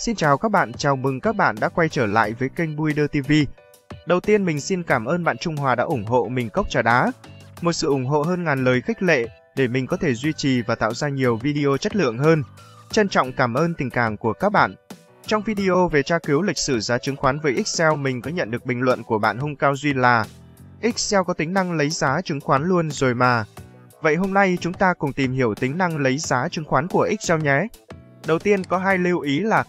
Xin chào các bạn, chào mừng các bạn đã quay trở lại với kênh Builder TV. Đầu tiên mình xin cảm ơn bạn Trung Hòa đã ủng hộ mình cốc trà đá. Một sự ủng hộ hơn ngàn lời khích lệ để mình có thể duy trì và tạo ra nhiều video chất lượng hơn. Trân trọng cảm ơn tình cảm của các bạn. Trong video về tra cứu lịch sử giá chứng khoán với Excel, mình có nhận được bình luận của bạn Hung Cao Duy là Excel có tính năng lấy giá chứng khoán luôn rồi mà. Vậy hôm nay chúng ta cùng tìm hiểu tính năng lấy giá chứng khoán của Excel nhé. Đầu tiên có hai lưu ý là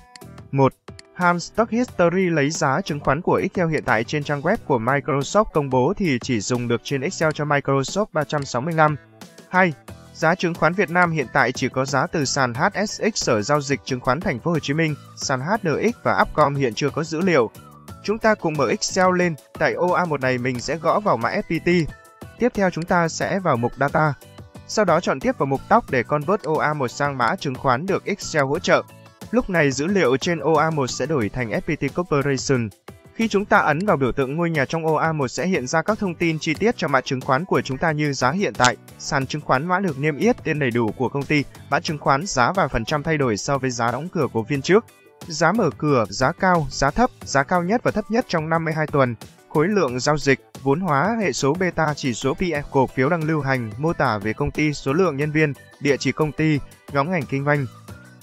1. Ham Stock History lấy giá chứng khoán của Excel hiện tại trên trang web của Microsoft công bố thì chỉ dùng được trên Excel cho Microsoft 365. 2. Giá chứng khoán Việt Nam hiện tại chỉ có giá từ sàn HSX Sở giao dịch chứng khoán Thành phố Hồ Chí Minh, sàn HNX và Upcom hiện chưa có dữ liệu. Chúng ta cùng mở Excel lên, tại ô A1 này mình sẽ gõ vào mã FPT. Tiếp theo chúng ta sẽ vào mục Data. Sau đó chọn tiếp vào mục Tóc để convert OA1 sang mã chứng khoán được Excel hỗ trợ. Lúc này dữ liệu trên OA1 sẽ đổi thành FPT Corporation. Khi chúng ta ấn vào biểu tượng ngôi nhà trong OA1 sẽ hiện ra các thông tin chi tiết cho mã chứng khoán của chúng ta như giá hiện tại, sàn chứng khoán mã được niêm yết, tên đầy đủ của công ty, mã chứng khoán, giá và phần trăm thay đổi so với giá đóng cửa của phiên trước. Giá mở cửa, giá cao, giá thấp, giá cao nhất và thấp nhất trong 52 tuần, khối lượng giao dịch, vốn hóa, hệ số beta, chỉ số PE cổ phiếu đang lưu hành, mô tả về công ty, số lượng nhân viên, địa chỉ công ty, nhóm ngành kinh doanh.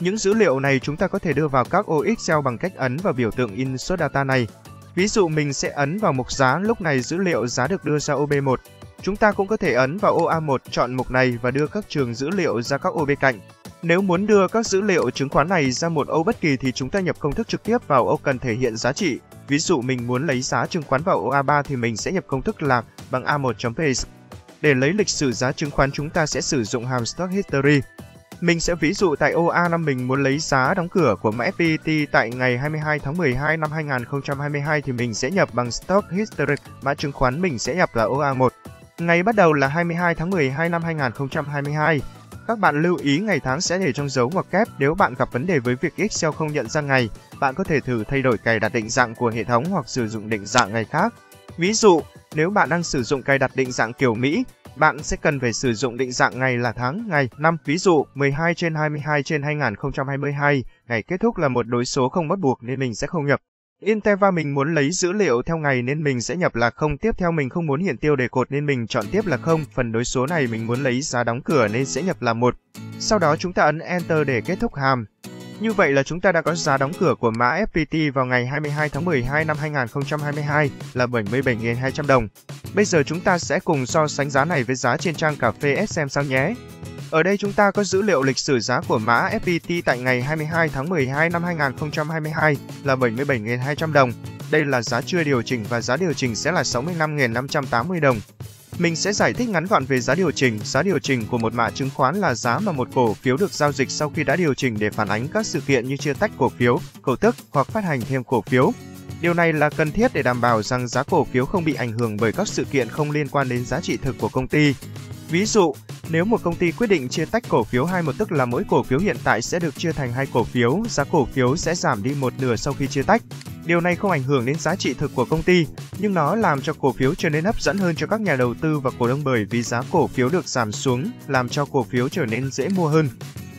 Những dữ liệu này chúng ta có thể đưa vào các ô Excel bằng cách ấn vào biểu tượng Insert Data này. Ví dụ mình sẽ ấn vào mục giá, lúc này dữ liệu giá được đưa ra ô B1. Chúng ta cũng có thể ấn vào ô A1 chọn mục này và đưa các trường dữ liệu ra các ô bên cạnh. Nếu muốn đưa các dữ liệu chứng khoán này ra một ô bất kỳ thì chúng ta nhập công thức trực tiếp vào ô cần thể hiện giá trị. Ví dụ mình muốn lấy giá chứng khoán vào ô A3 thì mình sẽ nhập công thức là bằng A1.page. Để lấy lịch sử giá chứng khoán chúng ta sẽ sử dụng hàm Stock History. Mình sẽ ví dụ tại ô A5 mình muốn lấy giá đóng cửa của mã FPT tại ngày 22 tháng 12 năm 2022 thì mình sẽ nhập bằng Stock History, mã chứng khoán mình sẽ nhập là OA1 Ngày bắt đầu là 22 tháng 12 năm 2022. Các bạn lưu ý ngày tháng sẽ để trong dấu ngoặc kép. Nếu bạn gặp vấn đề với việc Excel không nhận ra ngày, bạn có thể thử thay đổi cài đặt định dạng của hệ thống hoặc sử dụng định dạng ngày khác. Ví dụ, nếu bạn đang sử dụng cài đặt định dạng kiểu Mỹ, bạn sẽ cần phải sử dụng định dạng ngày là tháng, ngày, năm. Ví dụ, 12 trên 22 trên 2022, ngày kết thúc là một đối số không bắt buộc nên mình sẽ không nhập. Inteva mình muốn lấy dữ liệu theo ngày nên mình sẽ nhập là không. Tiếp theo mình không muốn hiện tiêu đề cột nên mình chọn tiếp là không. Phần đối số này mình muốn lấy giá đóng cửa nên sẽ nhập là một. Sau đó chúng ta ấn Enter để kết thúc hàm. Như vậy là chúng ta đã có giá đóng cửa của mã FPT vào ngày 22 tháng 12 năm 2022 là 77.200 đồng. Bây giờ chúng ta sẽ cùng so sánh giá này với giá trên trang cà phê SM sao nhé. Ở đây chúng ta có dữ liệu lịch sử giá của mã FPT tại ngày 22 tháng 12 năm 2022 là 77.200 đồng. Đây là giá chưa điều chỉnh và giá điều chỉnh sẽ là 65.580 đồng. Mình sẽ giải thích ngắn gọn về giá điều chỉnh. Giá điều chỉnh của một mã chứng khoán là giá mà một cổ phiếu được giao dịch sau khi đã điều chỉnh để phản ánh các sự kiện như chia tách cổ phiếu, cổ tức hoặc phát hành thêm cổ phiếu. Điều này là cần thiết để đảm bảo rằng giá cổ phiếu không bị ảnh hưởng bởi các sự kiện không liên quan đến giá trị thực của công ty. Ví dụ, nếu một công ty quyết định chia tách cổ phiếu hai một tức là mỗi cổ phiếu hiện tại sẽ được chia thành hai cổ phiếu, giá cổ phiếu sẽ giảm đi một nửa sau khi chia tách. Điều này không ảnh hưởng đến giá trị thực của công ty, nhưng nó làm cho cổ phiếu trở nên hấp dẫn hơn cho các nhà đầu tư và cổ đông bởi vì giá cổ phiếu được giảm xuống, làm cho cổ phiếu trở nên dễ mua hơn.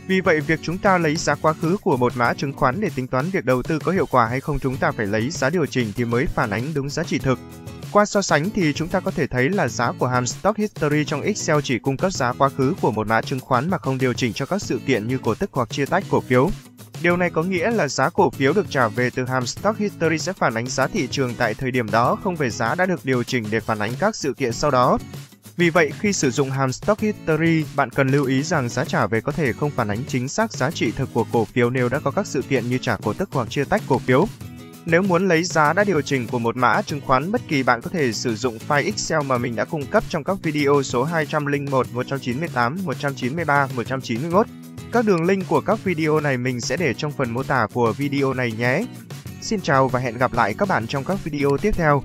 Vì vậy, việc chúng ta lấy giá quá khứ của một mã chứng khoán để tính toán việc đầu tư có hiệu quả hay không chúng ta phải lấy giá điều chỉnh thì mới phản ánh đúng giá trị thực. Qua so sánh thì chúng ta có thể thấy là giá của hàm Stock History trong Excel chỉ cung cấp giá quá khứ của một mã chứng khoán mà không điều chỉnh cho các sự kiện như cổ tức hoặc chia tách cổ phiếu. Điều này có nghĩa là giá cổ phiếu được trả về từ hàm Stock History sẽ phản ánh giá thị trường tại thời điểm đó, không về giá đã được điều chỉnh để phản ánh các sự kiện sau đó. Vì vậy, khi sử dụng hàm Stock History, bạn cần lưu ý rằng giá trả về có thể không phản ánh chính xác giá trị thực của cổ phiếu nếu đã có các sự kiện như trả cổ tức hoặc chia tách cổ phiếu. Nếu muốn lấy giá đã điều chỉnh của một mã chứng khoán bất kỳ bạn có thể sử dụng file Excel mà mình đã cung cấp trong các video số 201, 198, 193, 191. Các đường link của các video này mình sẽ để trong phần mô tả của video này nhé. Xin chào và hẹn gặp lại các bạn trong các video tiếp theo.